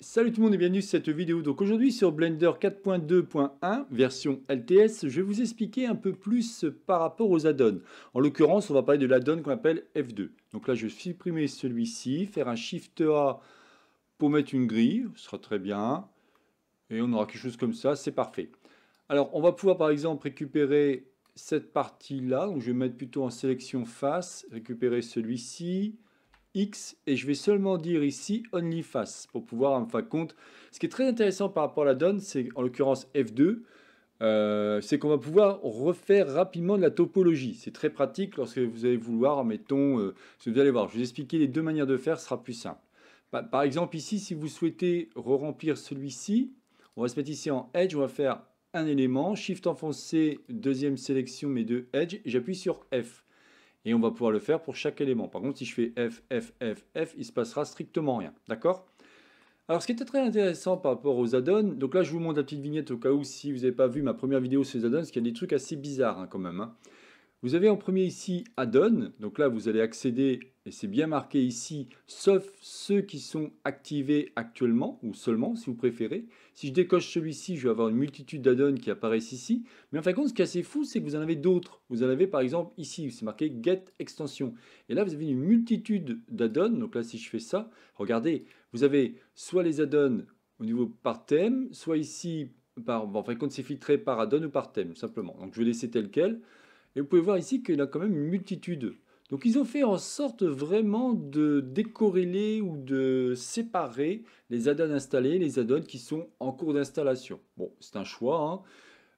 Salut tout le monde et bienvenue sur cette vidéo. Donc aujourd'hui sur Blender 4.2.1 version LTS, je vais vous expliquer un peu plus par rapport aux add-ons. En l'occurrence, on va parler de l'add-on qu'on appelle F2. Donc là, je vais supprimer celui-ci, faire un Shift A pour mettre une grille, ce sera très bien. Et on aura quelque chose comme ça, c'est parfait. Alors, on va pouvoir par exemple récupérer cette partie-là. Donc je vais mettre plutôt en sélection face, récupérer celui-ci, X et je vais seulement dire ici only face pour pouvoir en fin de compte. Ce qui est très intéressant par rapport à la donne, c'est en l'occurrence F2, euh, c'est qu'on va pouvoir refaire rapidement de la topologie. C'est très pratique lorsque vous allez vouloir, mettons, euh, vous allez voir, je vais vous expliquer les deux manières de faire, ce sera plus simple. Par exemple ici, si vous souhaitez re-remplir celui-ci, on va se mettre ici en Edge, on va faire un élément, Shift enfoncé, deuxième sélection, mes deux Edge, j'appuie sur F. Et on va pouvoir le faire pour chaque élément. Par contre, si je fais F, F, F, F, il se passera strictement rien. D'accord? Alors, ce qui était très intéressant par rapport aux add-ons, donc là, je vous montre la petite vignette au cas où, si vous n'avez pas vu ma première vidéo sur les add-ons, parce qu'il y a des trucs assez bizarres hein, quand même. Hein. Vous avez en premier ici add-on, donc là vous allez accéder, et c'est bien marqué ici, sauf ceux qui sont activés actuellement, ou seulement si vous préférez. Si je décoche celui-ci, je vais avoir une multitude d'add-ons qui apparaissent ici. Mais en fin de compte, ce qui est assez fou, c'est que vous en avez d'autres. Vous en avez par exemple ici, c'est marqué Get Extension. Et là vous avez une multitude d'add-ons, donc là si je fais ça, regardez, vous avez soit les add-ons au niveau par thème, soit ici, par, en fin de compte c'est filtré par add-on ou par thème, simplement. Donc je vais laisser tel quel. Et vous pouvez voir ici qu'il y a quand même une multitude. Donc ils ont fait en sorte vraiment de décorréler ou de séparer les add-ons installés, les add-ons qui sont en cours d'installation. Bon, c'est un choix. Hein.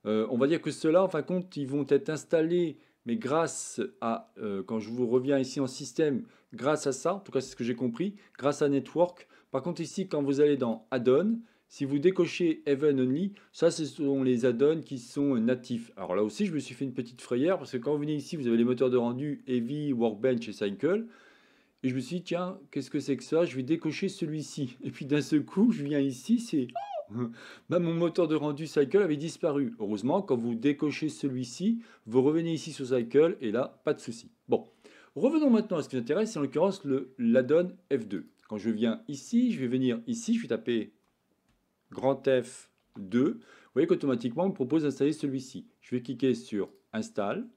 Euh, on va dire que ceux-là, en fin de compte, ils vont être installés, mais grâce à, euh, quand je vous reviens ici en système, grâce à ça, en tout cas c'est ce que j'ai compris, grâce à Network. Par contre ici, quand vous allez dans Add-on, si vous décochez Even Only, ça ce sont les add-ons qui sont natifs. Alors là aussi je me suis fait une petite frayère parce que quand vous venez ici vous avez les moteurs de rendu Heavy, Workbench et Cycle. Et je me suis dit tiens qu'est-ce que c'est que ça? Je vais décocher celui-ci. Et puis d'un seul coup je viens ici c'est... Bah, mon moteur de rendu Cycle avait disparu. Heureusement, quand vous décochez celui-ci, vous revenez ici sur Cycle et là, pas de souci. Bon, revenons maintenant à ce qui nous intéresse, c'est en l'occurrence l'add-on F2. Quand je viens ici, je vais venir ici, je vais taper grand F2, vous voyez qu'automatiquement, on me propose d'installer celui-ci. Je vais cliquer sur Installe.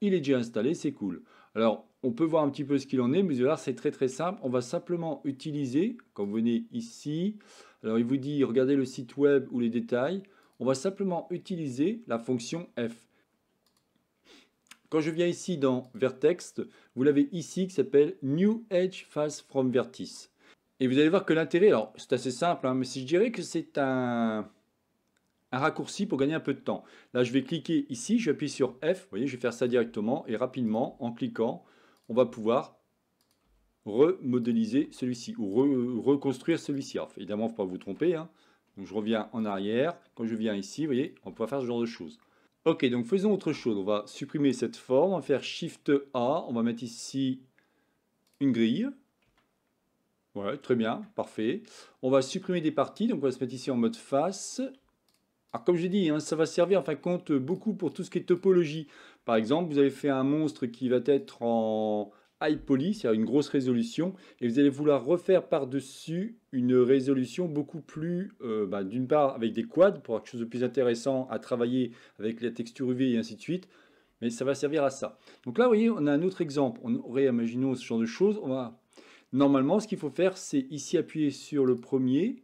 Il est déjà installé, c'est cool. Alors, on peut voir un petit peu ce qu'il en est, mais là, c'est très très simple. On va simplement utiliser, quand vous venez ici, alors il vous dit, regardez le site web ou les détails, on va simplement utiliser la fonction F. Quand je viens ici dans Vertex, vous l'avez ici qui s'appelle New Edge Fast from Vertice. Et vous allez voir que l'intérêt, alors c'est assez simple, hein, mais si je dirais que c'est un, un raccourci pour gagner un peu de temps. Là, je vais cliquer ici, je vais appuyer sur F, vous voyez, je vais faire ça directement, et rapidement, en cliquant, on va pouvoir remodéliser celui-ci, ou reconstruire celui-ci. évidemment, il ne faut pas vous tromper, hein. donc je reviens en arrière, quand je viens ici, vous voyez, on peut faire ce genre de choses. Ok, donc faisons autre chose, on va supprimer cette forme, on va faire Shift A, on va mettre ici une grille, Très bien, parfait. On va supprimer des parties, donc on va se mettre ici en mode face. Alors comme j'ai dit, hein, ça va servir en fin de compte beaucoup pour tout ce qui est topologie. Par exemple, vous avez fait un monstre qui va être en high poly, c'est-à-dire une grosse résolution, et vous allez vouloir refaire par-dessus une résolution beaucoup plus, euh, bah, d'une part avec des quads, pour quelque chose de plus intéressant à travailler avec la texture UV et ainsi de suite, mais ça va servir à ça. Donc là, vous voyez, on a un autre exemple. On aurait, imaginons ce genre de choses, on va Normalement, ce qu'il faut faire, c'est ici appuyer sur le premier.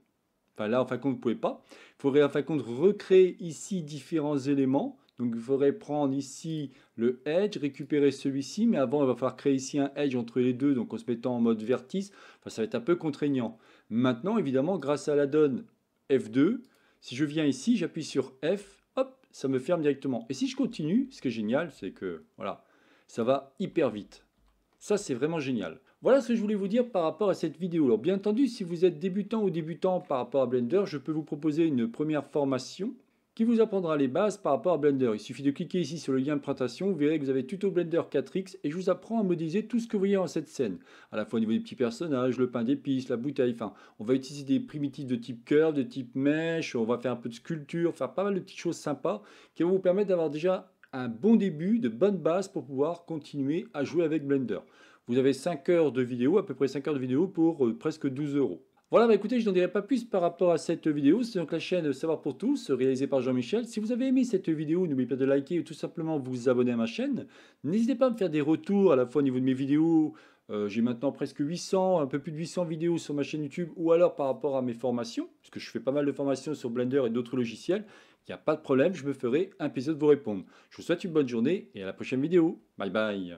Enfin là, en fin de compte, vous ne pouvez pas. Il faudrait en fin de compte recréer ici différents éléments. Donc il faudrait prendre ici le edge, récupérer celui-ci, mais avant il va falloir créer ici un edge entre les deux, donc en se mettant en mode vertice, enfin, ça va être un peu contraignant. Maintenant, évidemment, grâce à la donne F2, si je viens ici, j'appuie sur F, hop, ça me ferme directement. Et si je continue, ce qui est génial, c'est que voilà, ça va hyper vite. Ça, c'est vraiment génial. Voilà ce que je voulais vous dire par rapport à cette vidéo. Bien entendu, si vous êtes débutant ou débutant par rapport à Blender, je peux vous proposer une première formation qui vous apprendra les bases par rapport à Blender. Il suffit de cliquer ici sur le lien de présentation, vous verrez que vous avez tuto Blender 4X et je vous apprends à modéliser tout ce que vous voyez dans cette scène. À la fois au niveau des petits personnages, le pain d'épices, la bouteille, enfin, on va utiliser des primitives de type curve, de type mesh, on va faire un peu de sculpture, faire pas mal de petites choses sympas qui vont vous permettre d'avoir déjà un bon début, de bonnes bases pour pouvoir continuer à jouer avec Blender. Vous avez 5 heures de vidéo, à peu près 5 heures de vidéo pour euh, presque 12 euros. Voilà, bah écoutez, je n'en dirai pas plus par rapport à cette vidéo. C'est donc la chaîne Savoir pour tous, réalisée par Jean-Michel. Si vous avez aimé cette vidéo, n'oubliez pas de liker ou tout simplement vous abonner à ma chaîne. N'hésitez pas à me faire des retours à la fois au niveau de mes vidéos. Euh, j'ai maintenant presque 800, un peu plus de 800 vidéos sur ma chaîne YouTube ou alors par rapport à mes formations, puisque je fais pas mal de formations sur Blender et d'autres logiciels. Il n'y a pas de problème, je me ferai un plaisir de vous répondre. Je vous souhaite une bonne journée et à la prochaine vidéo. Bye bye